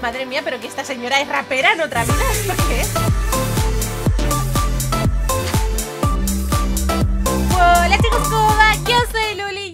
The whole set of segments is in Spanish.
Madre mía, pero que esta señora es rapera en otra vida. ¿Esto qué? Hola chicos, ¿cómo va? Yo soy Luli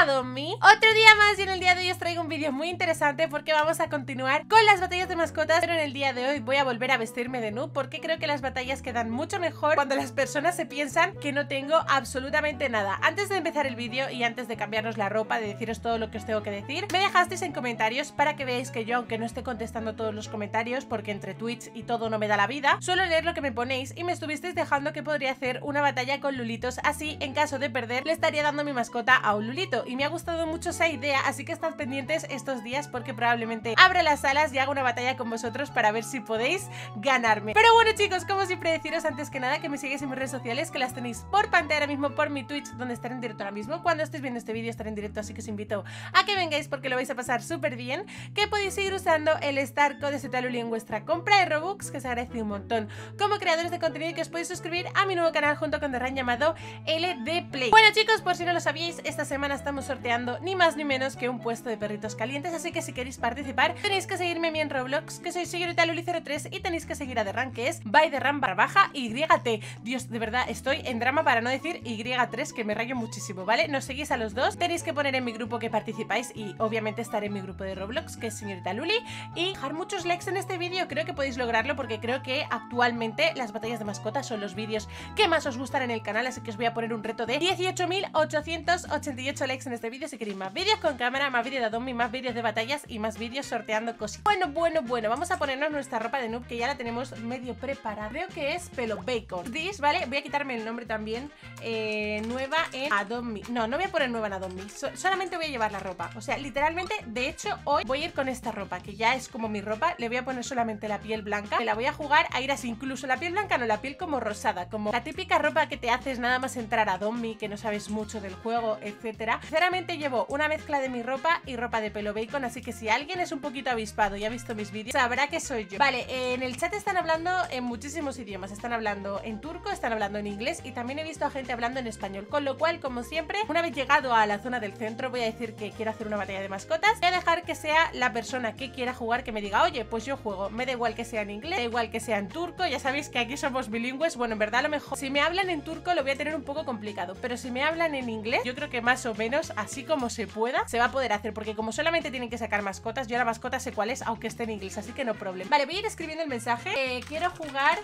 Otro día más y en el día de hoy os traigo un vídeo muy interesante porque vamos a continuar con las batallas de mascotas Pero en el día de hoy voy a volver a vestirme de noob porque creo que las batallas quedan mucho mejor cuando las personas se piensan que no tengo absolutamente nada. Antes de empezar el vídeo y antes de cambiarnos la ropa, de deciros todo lo que os tengo que decir Me dejasteis en comentarios para que veáis que yo, aunque no esté contestando todos los comentarios porque entre tweets y todo no me da la vida Suelo leer lo que me ponéis y me estuvisteis dejando que podría hacer una batalla con lulitos. Así, en caso de perder, le estaría dando mi mascota a un lulito y me ha gustado mucho esa idea, así que estad pendientes estos días porque probablemente abra las alas y haga una batalla con vosotros para ver si podéis ganarme. Pero bueno chicos, como siempre deciros antes que nada que me sigáis en mis redes sociales, que las tenéis por pantalla ahora mismo, por mi Twitch, donde estaré en directo ahora mismo. Cuando estéis viendo este vídeo estaré en directo, así que os invito a que vengáis porque lo vais a pasar súper bien. Que podéis seguir usando el Star Code Zetaluli en vuestra compra de Robux, que se agradece un montón. Como creadores de contenido que os podéis suscribir a mi nuevo canal junto con Derran llamado LD Play. Bueno chicos, por si no lo sabíais, esta semana estamos sorteando ni más ni menos que un puesto de perritos calientes, así que si queréis participar tenéis que seguirme a mí en Roblox, que soy señorita Luli03 y tenéis que seguir a Derran, que es by Derran barbaja YT. Dios, de verdad, estoy en drama para no decir Y3, que me rayo muchísimo, ¿vale? Nos seguís a los dos, tenéis que poner en mi grupo que participáis y obviamente estaré en mi grupo de Roblox, que es señorita Luli, y dejar muchos likes en este vídeo, creo que podéis lograrlo porque creo que actualmente las batallas de mascotas son los vídeos que más os gustan en el canal, así que os voy a poner un reto de 18.888 likes en este vídeo si queréis más vídeos con cámara, más vídeos de Adobe, más vídeos de batallas y más vídeos sorteando cositas. Bueno, bueno, bueno, vamos a ponernos nuestra ropa de noob que ya la tenemos medio preparada. Creo que es pelo bacon. This, ¿vale? Voy a quitarme el nombre también. Eh, nueva en Adobe. No, no voy a poner nueva en Adobe. solamente voy a llevar la ropa. O sea, literalmente, de hecho, hoy voy a ir con esta ropa, que ya es como mi ropa. Le voy a poner solamente la piel blanca. Me la voy a jugar a ir así, incluso la piel blanca, no, la piel como rosada. Como la típica ropa que te haces nada más entrar a Adobe, que no sabes mucho del juego, etcétera. Sinceramente llevo una mezcla de mi ropa y ropa de pelo bacon, así que si alguien es un poquito avispado y ha visto mis vídeos, sabrá que soy yo. Vale, en el chat están hablando en muchísimos idiomas, están hablando en turco, están hablando en inglés y también he visto a gente hablando en español, con lo cual, como siempre, una vez llegado a la zona del centro, voy a decir que quiero hacer una batalla de mascotas, voy a dejar que sea la persona que quiera jugar que me diga, oye, pues yo juego, me da igual que sea en inglés, da igual que sea en turco, ya sabéis que aquí somos bilingües, bueno, en verdad a lo mejor, si me hablan en turco lo voy a tener un poco complicado, pero si me hablan en inglés, yo creo que más o menos, así como se pueda, se va a poder hacer, porque como solamente tienen que sacar mascotas, yo la mascota sé cuál es, aunque esté en inglés, así que no problema. Vale, voy a ir escribiendo el mensaje. Eh, quiero jugar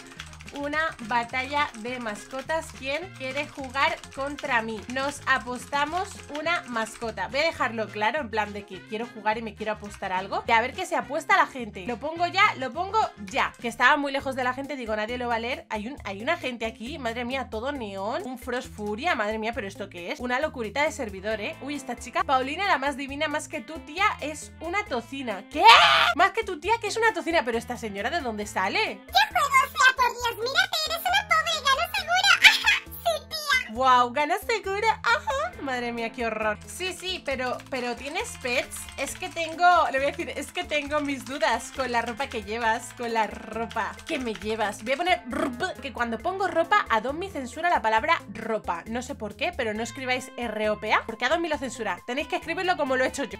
una batalla de mascotas. ¿Quién quiere jugar contra mí? Nos apostamos una mascota. Voy a dejarlo claro, en plan de que quiero jugar y me quiero apostar algo. Y a ver qué se apuesta la gente. Lo pongo ya, lo pongo ya. Que estaba muy lejos de la gente, digo, nadie lo va a leer. Hay, un, hay una gente aquí, madre mía, todo neón. Un Frost Furia, madre mía, pero ¿esto qué es? Una locurita de servidor, ¿eh? Uy, esta chica, Paulina, la más divina, más que tu tía, es una tocina. ¿Qué? Más que tu tía, que es una tocina. Pero esta señora, ¿de dónde sale? ¿Qué Mírate, eres una pobre gana segura. Ajá, sí, tía. Wow, gana segura. Ajá. Madre mía, qué horror. Sí, sí, pero, pero ¿tienes pets? Es que tengo, le voy a decir, es que tengo mis dudas con la ropa que llevas, con la ropa que me llevas. Voy a poner que cuando pongo ropa, Adobe censura la palabra ropa. No sé por qué, pero no escribáis R-O-P-A, porque Adobe lo censura. Tenéis que escribirlo como lo he hecho yo.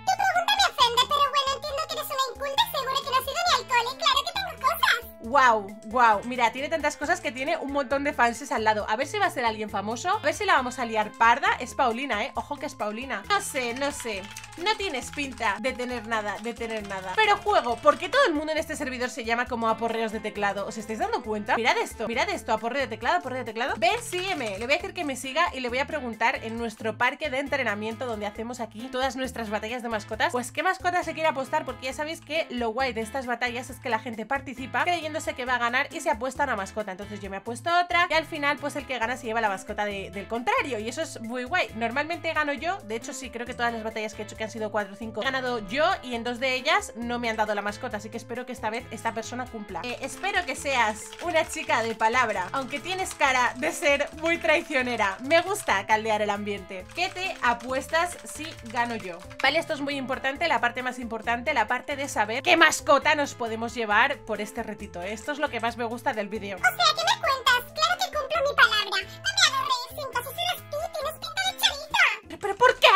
Wow, wow, mira, tiene tantas cosas que tiene un montón de fans al lado. A ver si va a ser alguien famoso, a ver si la vamos a liar parda. Es Paulina, eh, ojo que es Paulina. No sé, no sé. No tienes pinta de tener nada, de tener nada. Pero juego, ¿por qué todo el mundo en este servidor se llama como aporreos de teclado? ¿Os estáis dando cuenta? Mirad esto, mirad esto, aporreo de teclado, aporreo de teclado. Ven, sígueme, le voy a decir que me siga y le voy a preguntar en nuestro parque de entrenamiento Donde hacemos aquí todas nuestras batallas de mascotas. Pues qué mascota se quiere apostar porque ya sabéis que lo guay de estas batallas es que la gente participa Creyéndose que va a ganar y se apuesta una mascota. Entonces yo me apuesto otra y al final pues el que gana se lleva la mascota de- del contrario. Y eso es muy guay, normalmente gano yo. De hecho sí, creo que todas las batallas que he hecho que han sido 4 o 5 He ganado yo y en dos de ellas no me han dado la mascota. Así que espero que esta vez esta persona cumpla. Eh, Espero que seas una chica de palabra Aunque tienes cara de ser muy traicionera. Me gusta caldear el ambiente. ¿Qué te apuestas si gano yo? Vale, esto es muy importante, la parte más importante La parte de saber qué mascota nos podemos llevar por este retito ¿eh? Esto es lo que más me gusta del vídeo O sea, ¿qué me cuentas? Claro que cumplo mi palabra. No me hagas reír sin caso si eres tú. Tienes pinta de charita. ¿Pero, pero por qué?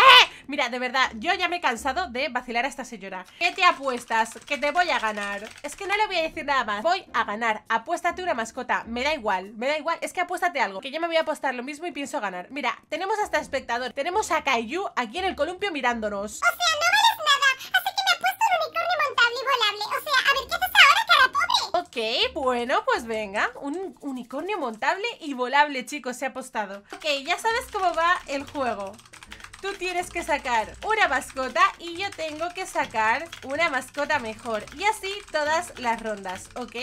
Mira, de verdad, yo ya me he cansado de vacilar a esta señora ¿Qué te apuestas? Que te voy a ganar Es que no le voy a decir nada más Voy a ganar, apuéstate una mascota Me da igual, me da igual, es que apuéstate algo Que yo me voy a apostar lo mismo y pienso ganar Mira, tenemos hasta espectador Tenemos a Kaiju aquí en el columpio mirándonos O sea, no vales Ok, bueno, pues venga Un unicornio montable y volable, chicos, se ha apostado. Ok, ya sabes cómo va el juego. Tú tienes que sacar una mascota y yo tengo que sacar una mascota mejor. Y así todas las rondas, ¿ok?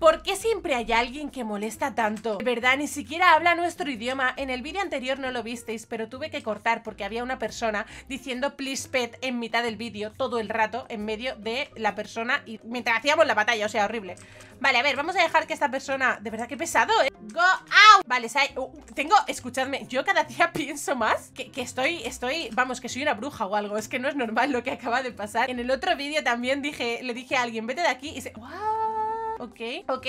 ¿Por qué siempre hay alguien que molesta tanto? De verdad, ni siquiera habla nuestro idioma. En el vídeo anterior no lo visteis, pero tuve que cortar porque había una persona diciendo please pet en mitad del vídeo Todo el rato en medio de la persona y mientras hacíamos la batalla, o sea, horrible Vale, a ver, vamos a dejar que esta persona... De verdad, qué pesado, ¿eh? Go out Vale, Sai, uh, tengo, escuchadme Yo cada día pienso más que, que estoy, estoy Vamos, que soy una bruja o algo Es que no es normal lo que acaba de pasar En el otro vídeo también dije, le dije a alguien Vete de aquí y se... ¡Wow! Ok, ok.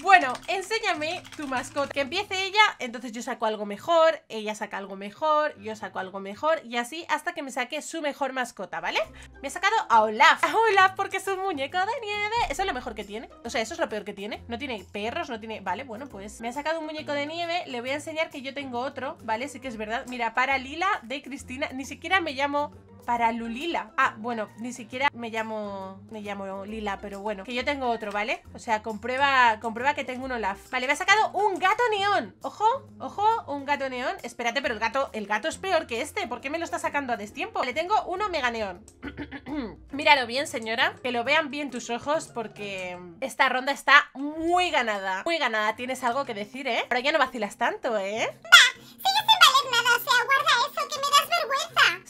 Bueno, enséñame tu mascota. Que empiece ella, entonces yo saco algo mejor Ella saca algo mejor, yo saco algo mejor Y así hasta que me saque su mejor mascota, ¿vale? Me he sacado a Olaf. A Olaf porque es un muñeco de nieve. Eso es lo mejor que tiene. O sea, eso es lo peor que tiene. No tiene perros, no tiene... Vale, bueno, pues me ha sacado un muñeco de nieve. Le voy a enseñar que yo tengo otro, ¿vale? Sí que es verdad. Mira, para Lila de Cristina Ni siquiera me llamo para Lulila. Ah, bueno, ni siquiera me llamo me llamo Lila, pero bueno, que yo tengo otro, ¿vale? O sea, comprueba comprueba que tengo un Olaf. Vale, me ha sacado un gato neón. Ojo, ojo, un gato neón. Espérate, pero el gato el gato es peor que este. ¿Por qué me lo está sacando a destiempo? Le tengo uno mega neón. Míralo bien, señora. Que lo vean bien tus ojos porque esta ronda está muy ganada. Muy ganada. Tienes algo que decir, ¿eh? Pero ya no vacilas tanto, ¿eh? Sigues sin valer nada. O sea, guarda eso, que me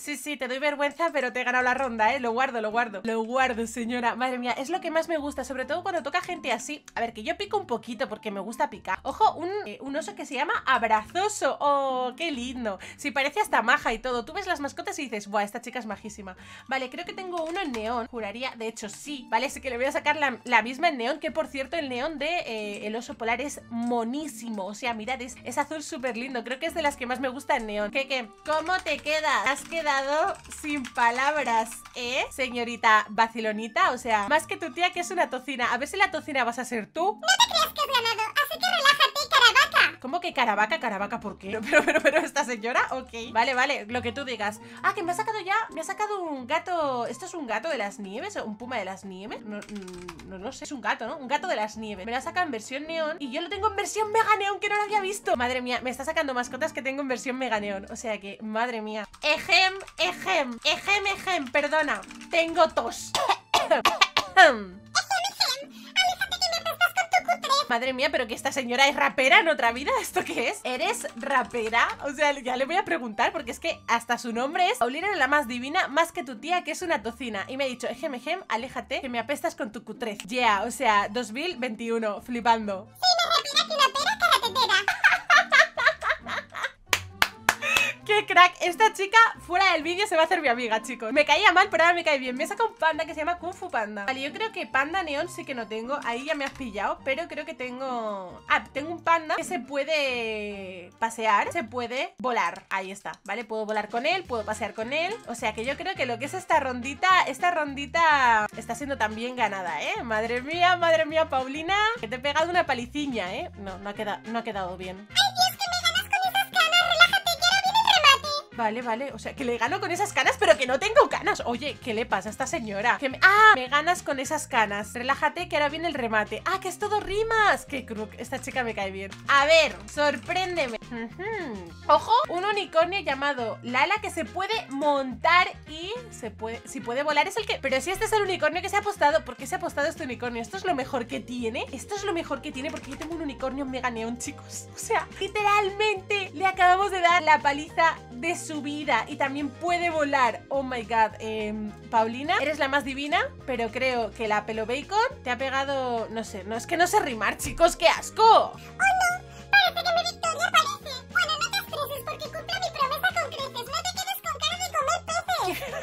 Sí, sí, te doy vergüenza, pero te he ganado la ronda, ¿eh? Lo guardo, lo guardo. Lo guardo, señora. Madre mía, es lo que más me gusta, sobre todo cuando toca gente así. A ver, que yo pico un poquito porque me gusta picar. Ojo, un, eh, un oso que se llama Abrazoso. ¡Oh, qué lindo! Si parece hasta maja y todo. Tú ves las mascotas y dices, ¡buah, esta chica es majísima! Vale, creo que tengo uno en neón. Juraría, de hecho, sí. Vale, sí que le voy a sacar la, la misma en neón, que por cierto, el neón de eh, el oso polar es monísimo. O sea, mirad, es, es azul súper lindo. Creo que es de las que más me gusta en neón. ¿Qué, qué? ¿Cómo te Has quedado sin palabras, ¿eh? Señorita vacilonita, o sea, más que tu tía que es una tocina. A ver si la tocina vas a ser tú. No te creas que has ganado. Así que relájate. ¿Cómo que caravaca, caravaca? ¿Por qué? Pero, pero, pero, esta señora, ok. Vale, vale, lo que tú digas. Ah, que me ha sacado ya, me ha sacado un gato. ¿Esto es un gato de las nieves? ¿O un puma de las nieves? No, mm, no, no sé, es un gato, ¿no? Un gato de las nieves. Me lo ha sacado en versión neón y yo lo tengo en versión mega neón que no lo había visto. Madre mía, me está sacando mascotas que tengo en versión mega neón. O sea que, madre mía. Ejem, ejem, ejem, ejem, perdona. Tengo tos. Madre mía, pero que esta señora es rapera en otra vida. ¿Esto qué es? ¿Eres rapera? O sea, ya le voy a preguntar porque es que hasta su nombre es Paulina es la más divina, más que tu tía, que es una tocina. Y me ha dicho, ejem, ejem, aléjate, que me apestas con tu cutrez. Yeah, o sea, 2021, flipando. Sí, me respira que una pera ¡Qué crack! Esta chica fuera del vídeo se va a hacer mi amiga, chicos Me caía mal, pero ahora me cae bien Me saca un panda que se llama Kung Fu Panda Vale, yo creo que panda neón sí que no tengo Ahí ya me has pillado, pero creo que tengo... Ah, tengo un panda que se puede pasear Se puede volar, ahí está ¿Vale? Puedo volar con él, puedo pasear con él O sea que yo creo que lo que es esta rondita Esta rondita está siendo también ganada, ¿eh? Madre mía, madre mía, Paulina Que te he pegado una paliciña, ¿eh? No, no ha quedado, no ha quedado bien Vale, vale, o sea, que le gano con esas canas, pero que no tengo canas. Oye, ¿qué le pasa a esta señora? Que me... Ah, me ganas con esas canas. Relájate que ahora viene el remate. Ah, que es todo rimas Qué crook, esta chica me cae bien. A ver, sorpréndeme Ojo, un unicornio llamado Lala que se puede montar y se puede... Si puede volar es el que... Pero si este es el unicornio que se ha apostado ¿Por qué se ha apostado este unicornio? ¿Esto es lo mejor que tiene? Esto es lo mejor que tiene porque yo tengo un unicornio mega neón, chicos O sea, literalmente le acabamos de dar la paliza de su vida y también puede volar. Oh my god. Em, Paulina, eres la más divina, pero creo que la pelo bacon te ha pegado. No sé, no es que no sé rimar, chicos, ¡qué asco! Victoria parece. Bueno, no te estreses porque cumplo mi promesa con creces. No te quedes con cara de comer peces.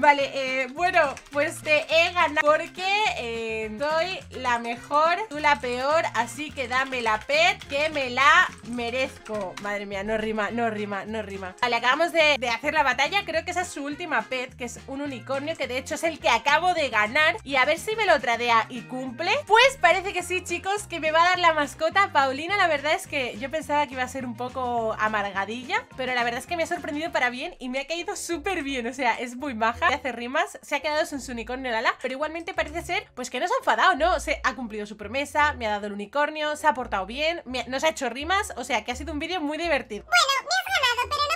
Vale, eh, bueno, pues te he ganado porque eh, soy la mejor, tú la peor, así que dame la pet que me la merezco. Madre mía, no rima, no rima, no rima. Vale, acabamos de, de hacer la batalla, creo que esa es su última pet, que es un unicornio, que de hecho es el que acabo de ganar. Y a ver si me lo tradea y cumple. Pues parece que sí, chicos, que me va a dar la mascota. Paulina, la verdad es que yo pensaba que iba a ser un poco amargadilla, pero la verdad es que me ha sorprendido para bien y me ha caído súper bien. O sea, es muy maja, hace rimas, se ha quedado sin su unicornio Lala, pero igualmente parece ser, pues que no se ha enfadado, ¿no? Se ha cumplido su promesa, me ha dado el unicornio, se ha portado bien, me, nos ha hecho rimas, o sea, que ha sido un vídeo muy divertido. Bueno, me has ganado, pero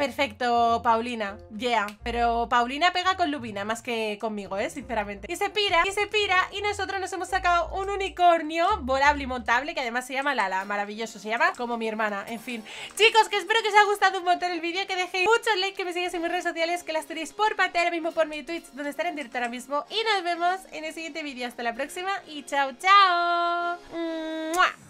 Perfecto, Paulina. Yeah. Pero Paulina pega con Lubina más que conmigo, ¿eh? Sinceramente. Y se pira, y se pira. Y nosotros nos hemos sacado un unicornio volable y montable que además se llama Lala. Maravilloso. Se llama como mi hermana. En fin. Chicos, que espero que os haya gustado un montón el vídeo. Que dejéis muchos likes, que me sigáis en mis redes sociales, que las tenéis por pantalla ahora mismo por mi Twitch, donde estaré en directo ahora mismo. Y nos vemos en el siguiente vídeo. Hasta la próxima y chao, chao. ¡Mua!